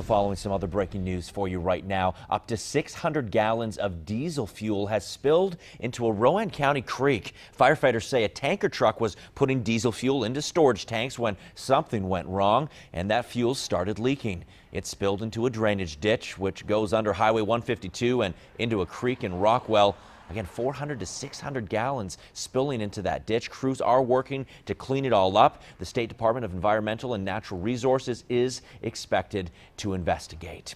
Following some other breaking news for you right now, up to 600 gallons of diesel fuel has spilled into a Rowan County creek. Firefighters say a tanker truck was putting diesel fuel into storage tanks when something went wrong and that fuel started leaking. It spilled into a drainage ditch, which goes under Highway 152 and into a creek in Rockwell. Again, 400 to 600 gallons spilling into that ditch. Crews are working to clean it all up. The State Department of Environmental and Natural Resources is expected to investigate.